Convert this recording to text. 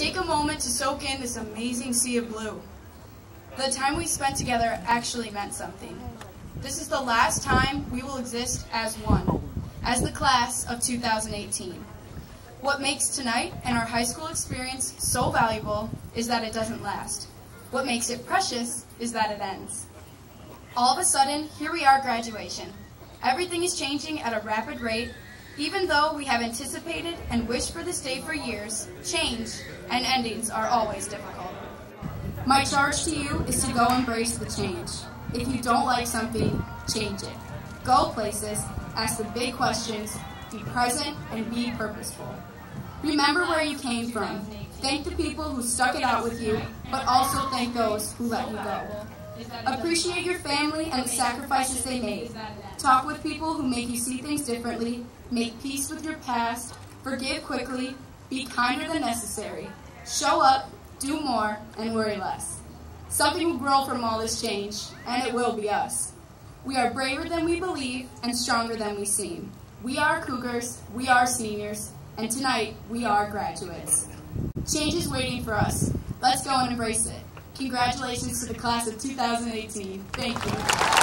Take a moment to soak in this amazing sea of blue. The time we spent together actually meant something. This is the last time we will exist as one, as the class of 2018. What makes tonight and our high school experience so valuable is that it doesn't last. What makes it precious is that it ends. All of a sudden, here we are graduation. Everything is changing at a rapid rate. Even though we have anticipated and wished for this day for years, change and endings are always difficult. My charge to you is to go embrace the change. If you don't like something, change it. Go places, ask the big questions, be present, and be purposeful. Remember where you came from. Thank the people who stuck it out with you, but also thank those who let you go. Appreciate your family and the sacrifices they made. Talk with people who make you see things differently, make peace with your past, forgive quickly, be kinder than necessary. Show up, do more, and worry less. Something will grow from all this change, and it will be us. We are braver than we believe and stronger than we seem. We are Cougars, we are seniors, and tonight we are graduates. Change is waiting for us. Let's go and embrace it. Congratulations to the class of 2018. Thank you.